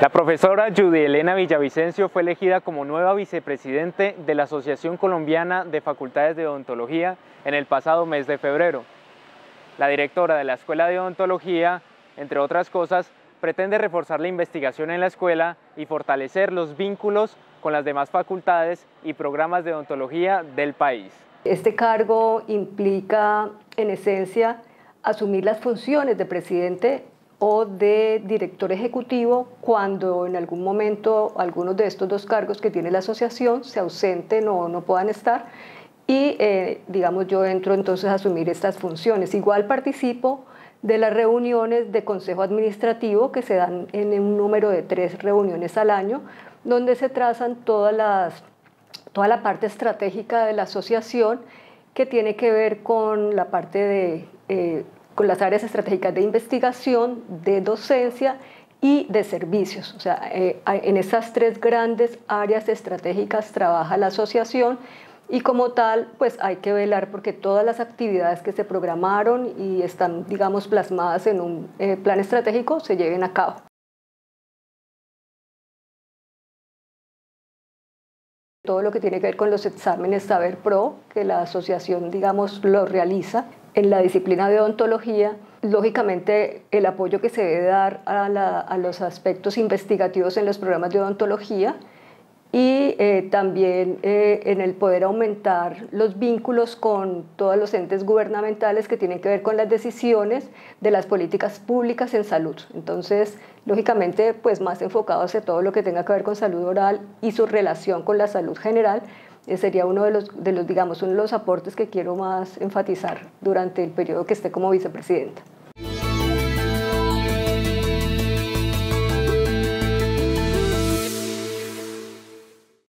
La profesora Judy Elena Villavicencio fue elegida como nueva vicepresidente de la Asociación Colombiana de Facultades de Odontología en el pasado mes de febrero. La directora de la Escuela de Odontología, entre otras cosas, pretende reforzar la investigación en la escuela y fortalecer los vínculos con las demás facultades y programas de odontología del país. Este cargo implica, en esencia, asumir las funciones de presidente o de director ejecutivo cuando en algún momento algunos de estos dos cargos que tiene la asociación se ausenten o no puedan estar y eh, digamos yo entro entonces a asumir estas funciones. Igual participo de las reuniones de consejo administrativo que se dan en un número de tres reuniones al año donde se trazan todas las, toda la parte estratégica de la asociación que tiene que ver con la parte de eh, con las áreas estratégicas de investigación, de docencia y de servicios. O sea, eh, en esas tres grandes áreas estratégicas trabaja la asociación y como tal, pues hay que velar porque todas las actividades que se programaron y están, digamos, plasmadas en un eh, plan estratégico se lleven a cabo. todo lo que tiene que ver con los exámenes Saber Pro, que la asociación, digamos, lo realiza en la disciplina de odontología, lógicamente el apoyo que se debe dar a, los aspectos investigativos en los programas de odontología y eh, también eh, en el poder aumentar los vínculos con todos los entes gubernamentales que tienen que ver con las decisiones de las políticas públicas en salud. Entonces, lógicamente, pues más enfocado hacia todo lo que tenga que ver con salud oral y su relación con la salud general, sería uno de los, de los, digamos, uno de los aportes que quiero más enfatizar durante el periodo que esté como vicepresidenta.